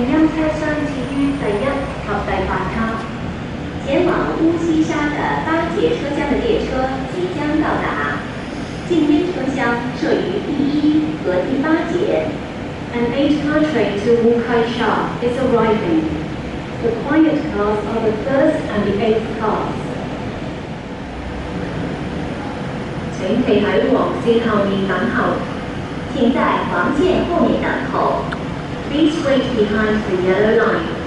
沈阳开往金宇沈阳，朝白花开。前往乌溪沙的八节车厢的列车即将到达，静音车厢设于第一和第八节。An eight-car train to w Ukai Sha is arriving. The quiet cars are the first and the eighth cars. 请配合线路，最后面等候，请在黄线后面等候。Please wait behind the yellow line.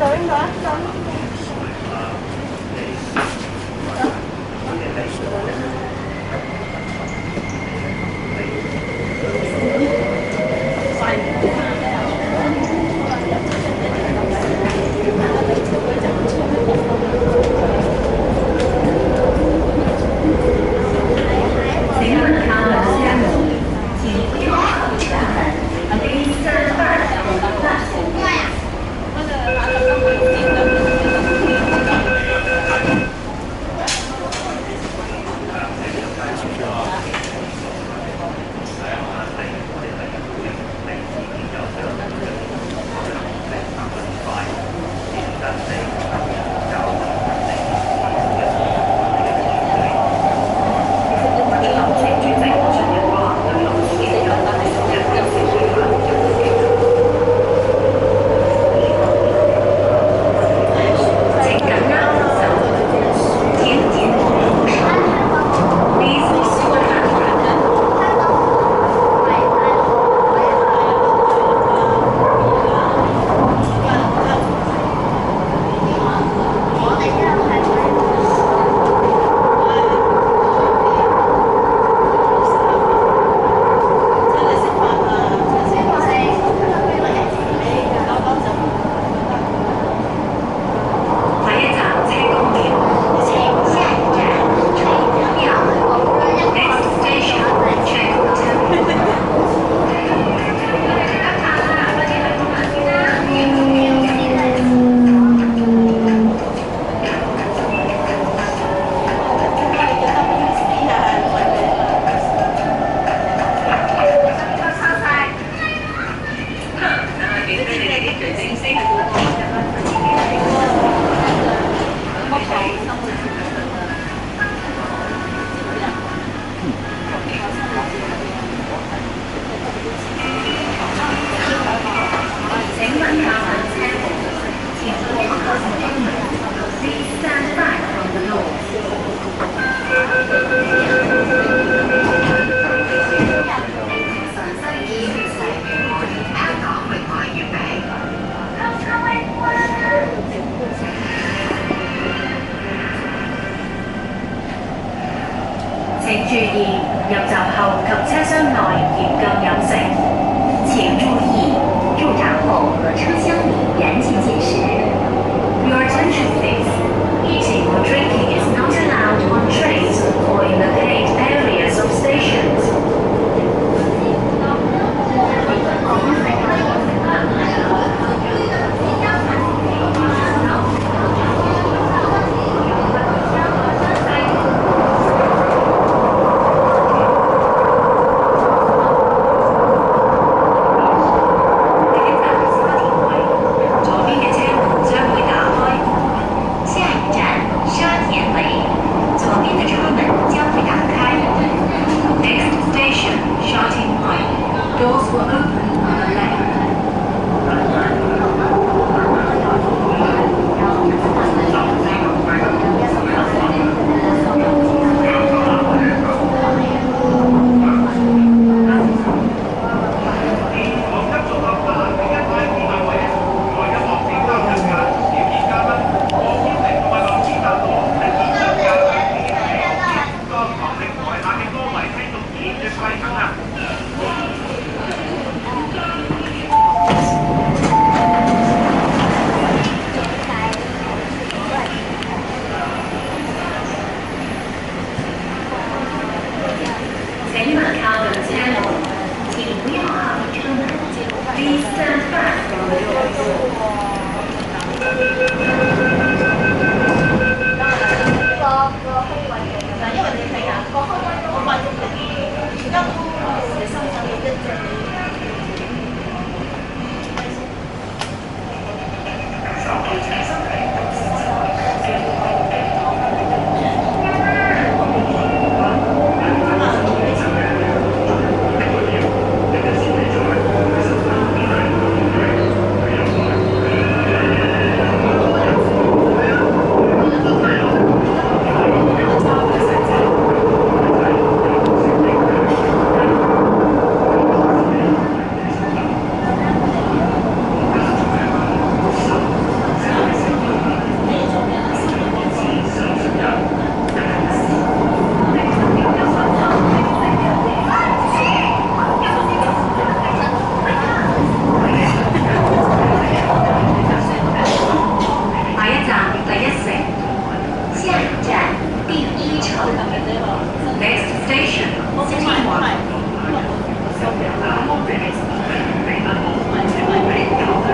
tới nữa say hello. Next station, City uh, One.